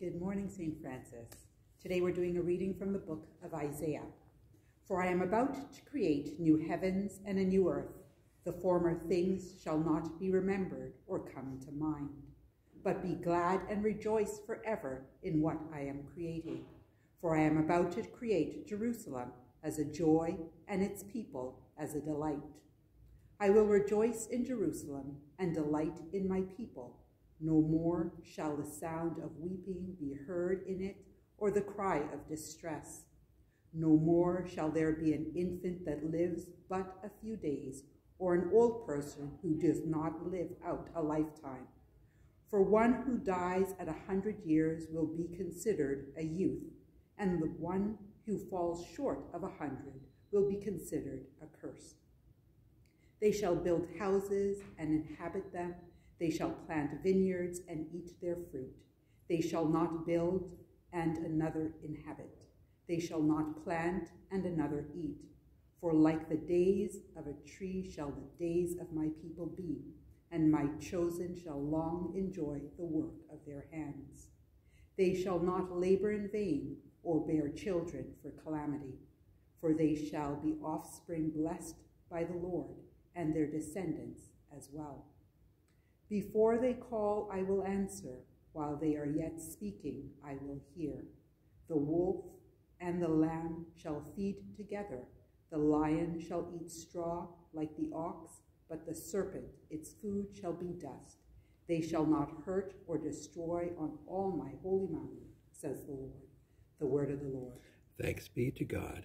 Good morning, St. Francis. Today we're doing a reading from the book of Isaiah. For I am about to create new heavens and a new earth. The former things shall not be remembered or come to mind. But be glad and rejoice forever in what I am creating. For I am about to create Jerusalem as a joy and its people as a delight. I will rejoice in Jerusalem and delight in my people no more shall the sound of weeping be heard in it, or the cry of distress. No more shall there be an infant that lives but a few days, or an old person who does not live out a lifetime. For one who dies at a hundred years will be considered a youth, and the one who falls short of a hundred will be considered accursed. They shall build houses and inhabit them they shall plant vineyards and eat their fruit. They shall not build and another inhabit. They shall not plant and another eat. For like the days of a tree shall the days of my people be, and my chosen shall long enjoy the work of their hands. They shall not labor in vain or bear children for calamity, for they shall be offspring blessed by the Lord, and their descendants as well. Before they call, I will answer. While they are yet speaking, I will hear. The wolf and the lamb shall feed together. The lion shall eat straw like the ox, but the serpent, its food, shall be dust. They shall not hurt or destroy on all my holy mountain, says the Lord. The word of the Lord. Thanks be to God.